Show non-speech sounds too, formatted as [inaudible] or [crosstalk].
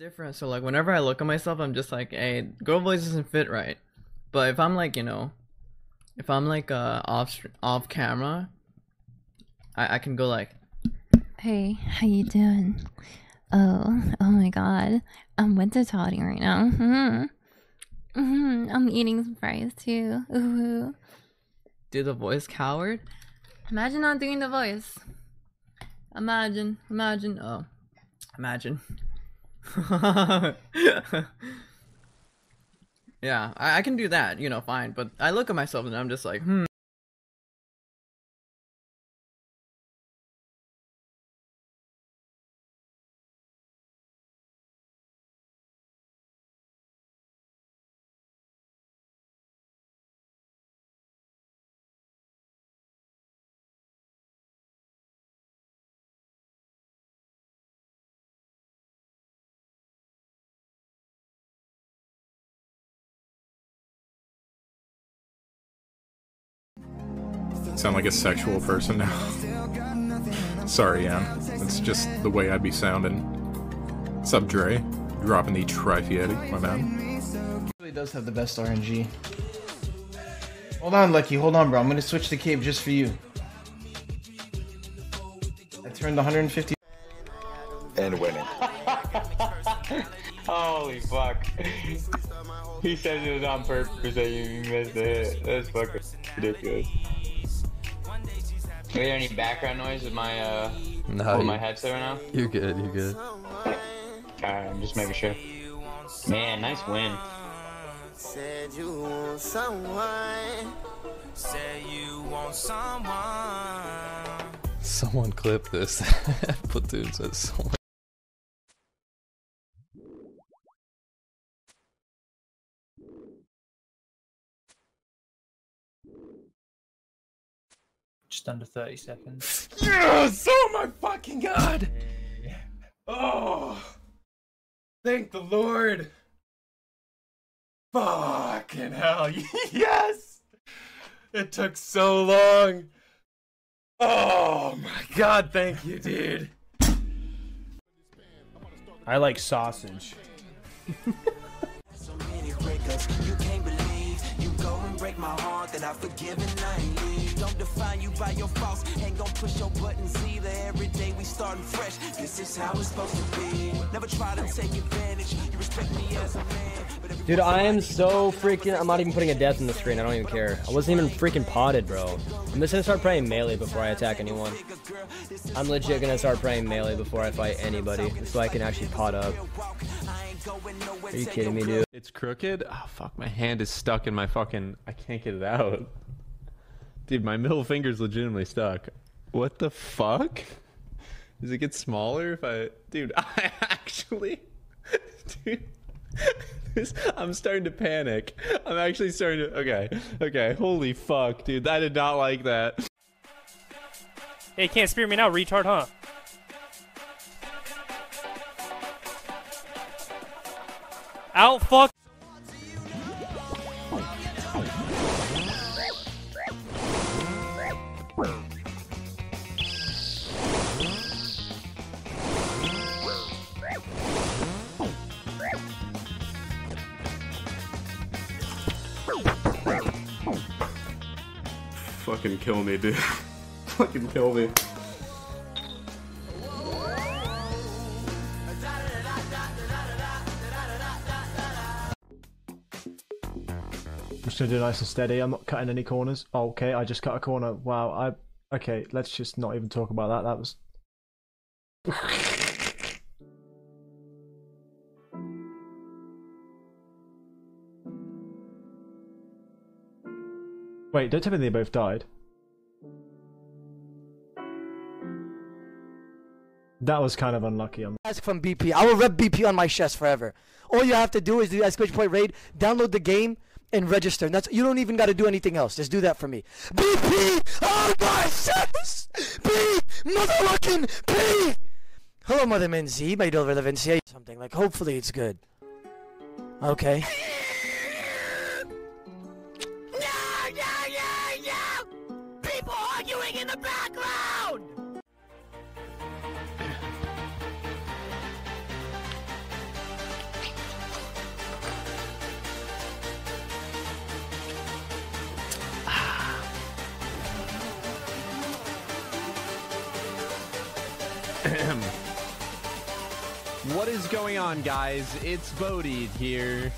different. So like whenever I look at myself, I'm just like, hey, girl voice doesn't fit right. But if I'm like, you know, if I'm like uh off off camera, I I can go like, Hey, how you doing? Oh, oh my god. I'm Wintertodting right now. Mm-hmm. Mm-hmm. I'm eating some fries too. Ooh. do the voice coward. Imagine not doing the voice. Imagine, imagine, oh, imagine. [laughs] yeah, I, I can do that, you know, fine. But I look at myself and I'm just like, hmm. Sound like a sexual person now. [laughs] Sorry, Ian. It's just the way I'd be sounding. Sup, Dre? Dropping the Tri-Fieri, my man. really does have the best RNG. Hold on, Lucky. Hold on, bro. I'm gonna switch the cape just for you. I turned 150. and winning. [laughs] Holy fuck. [laughs] he says it was on purpose that you missed the hit. That's fucking ridiculous. Are there any background noise with my uh No, with my headset right now? you're good. You're good. Alright, I'm just making sure. Man, nice win. Said you want someone. Said you want someone. Someone clip this. [laughs] Platoon says someone. Just under 30 seconds. Yes! Oh my fucking god! Oh! Thank the Lord! Fucking hell! [laughs] Yes! It took so long! Oh my god, thank you, dude! I like sausage. So many breakups, you can't believe. You go and break my heart that I forgive and I ain't leave. Don't define you by your faults. Ain't gonna push your buttons either. Every day we starting fresh. This is how it's supposed to be. Never try to take advantage. You respect me as a man. Dude, I am so freaking. I'm not even putting a death in the screen. I don't even care. I wasn't even freaking potted, bro. I'm just gonna start playing melee before I attack anyone. I'm legit gonna start playing melee before I fight anybody, so I can actually pot up. Are you kidding me, dude? It's crooked. Oh fuck! My hand is stuck in my fucking. I can't get it out. Dude, my middle finger's legitimately stuck. What the fuck? Does it get smaller if I? Dude, [laughs] I actually. Dude. This, I'm starting to panic. I'm actually starting to. Okay, okay. Holy fuck, dude! I did not like that. Hey, can't spear me now, retard, huh? Out, fuck. Fucking kill me, dude. [laughs] Fucking kill me. Just gonna do nice and steady. I'm not cutting any corners. Oh, okay, I just cut a corner. Wow, I. Okay, let's just not even talk about that. That was. [laughs] Wait, don't tell me they both died. That was kind of unlucky. I'm Ask from BP. I will rep BP on my chest forever. All you have to do is do exclamation point raid, download the game, and register. And that's you don't even got to do anything else. Just do that for me. BP on oh my chest. B motherfucking P. Hello, Mother Minzy. My deal relevancy. Something like. Hopefully, it's good. Okay. arguing in the background! what is going on, guys? It's Bodied here.